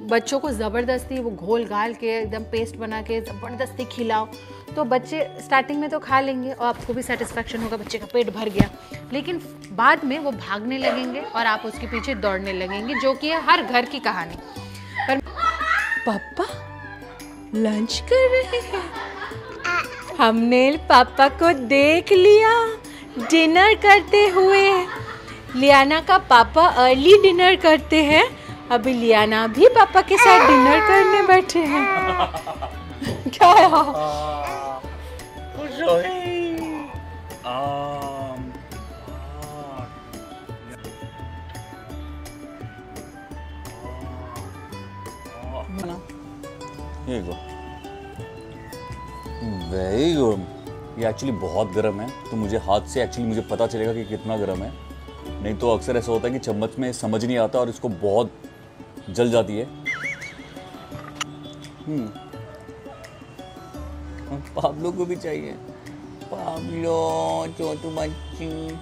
बच्चों को ज़बरदस्ती वो घोल घाल के, एकदम पेस्ट बना के ज़बरदस्ती खिलाओ। तो बच्चे स्टार्टिंग में तो खा लेंगे और आपको भी सेटिस्फेक्शन होगा, बच्चे का पेट भर गया। लेकिन बाद में वो भागने लगेंगे और आप उसके पीछे दौड़ने लगेंगे, जो कि है हर घर की कहानी। पर पापा लंच कर रहे हैं। हमने पापा को देख लिया डिनर करते हुए। लियाना का पापा अर्ली डिनर करते हैं। अभी लियाना भी पापा के साथ डिनर करने बैठे हैं। क्या है खुश हो ये गो वेरी गुड ये एक्चुअली बहुत गर्म है। तो मुझे हाथ से एक्चुअली मुझे पता चलेगा कि कितना गर्म है। नहीं तो अक्सर ऐसा होता है कि चम्मच में समझ नहीं आता और इसको बहुत जल जाती है। हम्म। पाब्लो को भी चाहिए। पाबलो छोटू बच्ची